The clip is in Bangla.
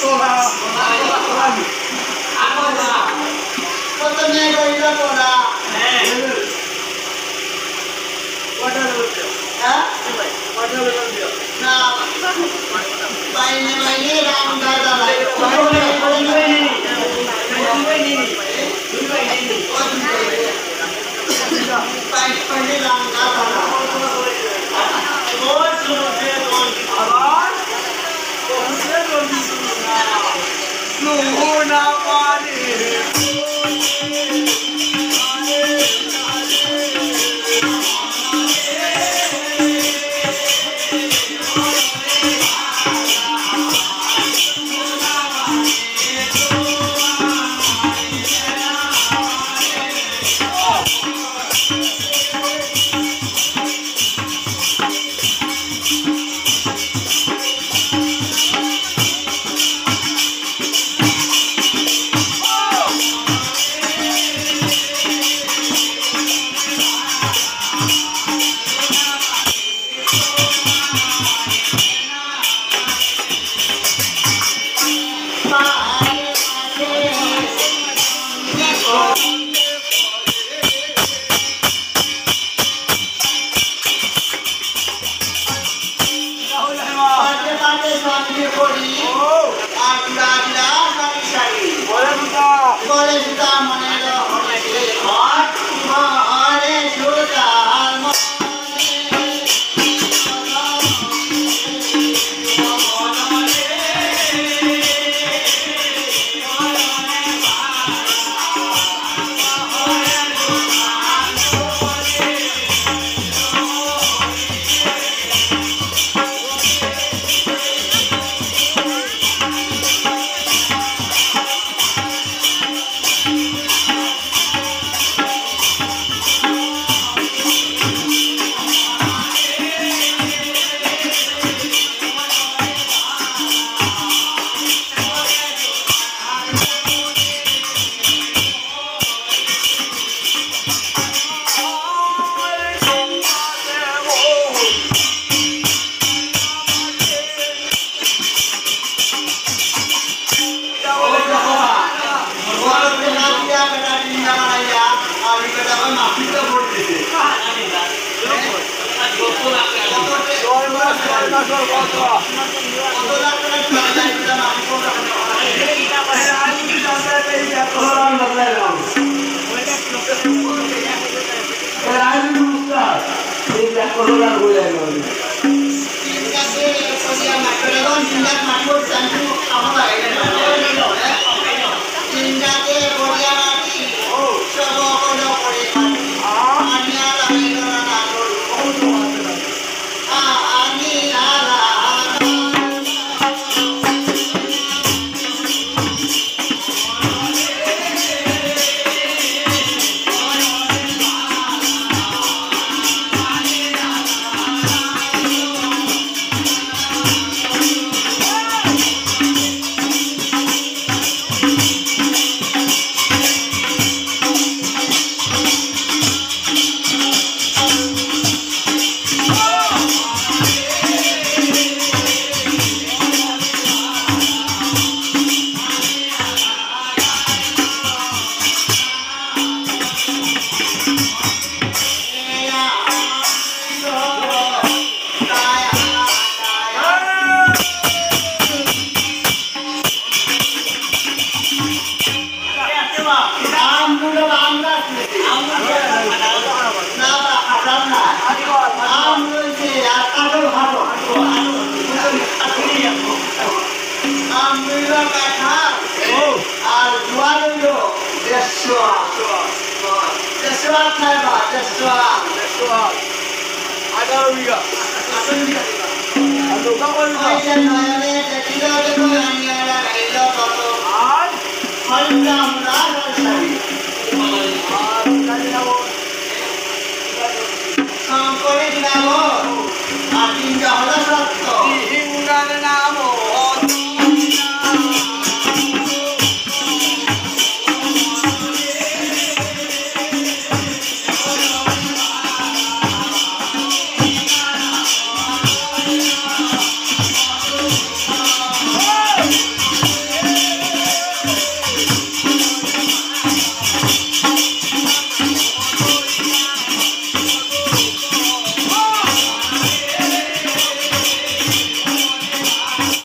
तोरा आगोरा पतने गईला तोरा वाटर बोलते हां वाटर बोलते ना बाईने बाईने राम दादा बाईने बाईने पहले राम दादा बहुत सुनते हैं कौन की आवाज não, no, no, no, করে সামনে করি আগুলা আগুলা সারি সারি বলে সুতা বলে সুতা মনে রাখো Gracias. huiga. Ang lupa ko huiga. At? Malam na lang sabi. At kali na mo. Sampai na mo. Ating kahalasat.